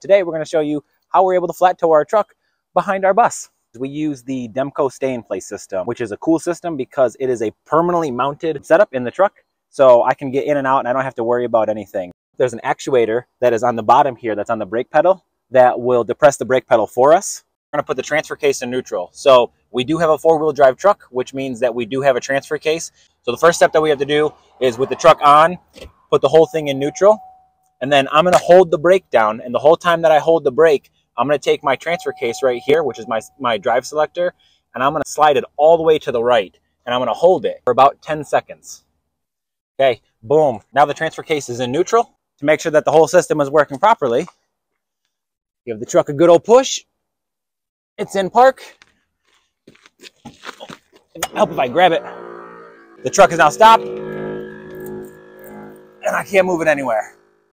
Today we're going to show you how we're able to flat tow our truck behind our bus. We use the Demco Stay-IN-Play system, which is a cool system because it is a permanently mounted setup in the truck. So I can get in and out and I don't have to worry about anything. There's an actuator that is on the bottom here that's on the brake pedal that will depress the brake pedal for us. We're going to put the transfer case in neutral. So we do have a four wheel drive truck, which means that we do have a transfer case. So the first step that we have to do is with the truck on, put the whole thing in neutral and then I'm going to hold the brake down. And the whole time that I hold the brake, I'm going to take my transfer case right here, which is my, my drive selector, and I'm going to slide it all the way to the right. And I'm going to hold it for about 10 seconds. Okay, boom. Now the transfer case is in neutral. To make sure that the whole system is working properly, give the truck a good old push. It's in park. Help if I grab it. The truck is now stopped. And I can't move it anywhere.